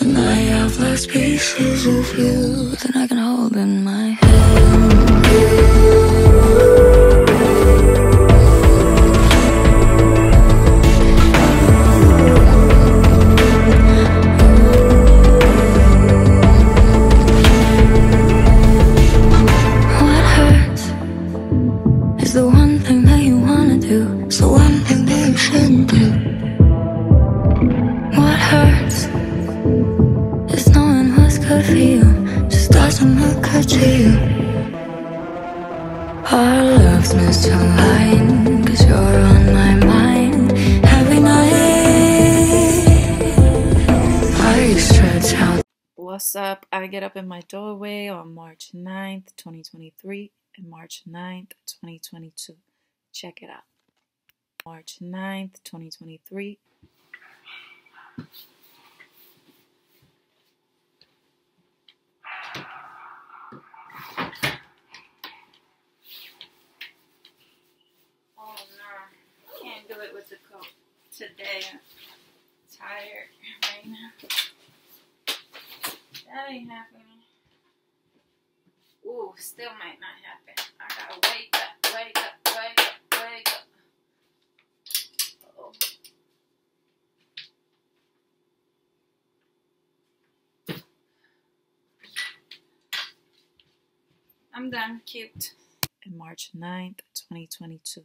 And I have lost pieces of you that I can hold in my hand. What hurts is the one thing that you wanna do. It's the one thing that you shouldn't do. What hurts you. Just doesn't to you. Our love's misaligned, cause you're on my mind every night. I stretch out. What's up? I get up in my doorway on March 9th, 2023 and March 9th, 2022. Check it out. March 9th, 2023. Today. I'm tired right now. That ain't happening. Ooh, still might not happen. I gotta wake up, wake up, wake up, wake up. I'm done. Cute. And March 9th, 2022.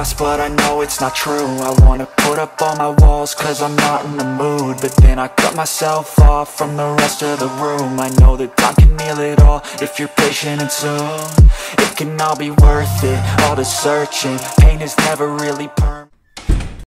lost, but I know it's not true. I wanna put up all my walls, cause I'm not in the mood. But then I cut myself off from the rest of the room. I know that time can heal it all, if you're patient and soon. It can all be worth it, all the searching. Pain is never really permanent